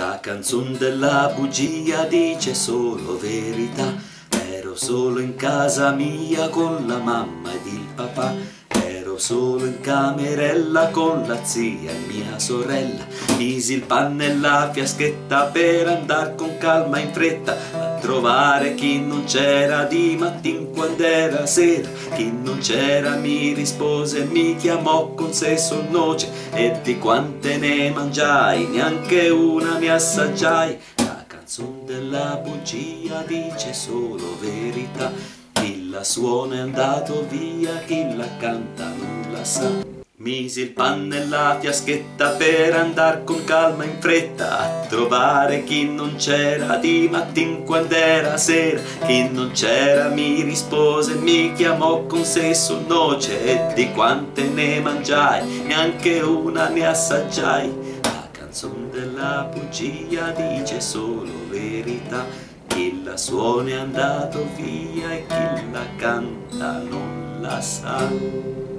La canzone della bugia dice solo verità. Ero solo in casa mia con la mamma ed il papà. Ero solo in camerella con la zia e mia sorella. Misi il pan nella fiaschetta per andar con calma in fretta trovare chi non c'era di mattin quando era sera. Chi non c'era mi rispose, mi chiamò con sé sonnoce e di quante ne mangiai, neanche una mi assaggiai. La canzone della bugia dice solo verità. Chi la suona è andato via, chi la canta non la sa. Misi il pan nella fiaschetta per andar con calma in fretta a trovare chi non c'era di mattin quando era sera. Chi non c'era mi rispose, mi chiamò con sé su noce e di quante ne mangiai, neanche una ne assaggiai. La canzone della bugia dice solo verità. Chi la suona è andato via e chi la canta non la sa.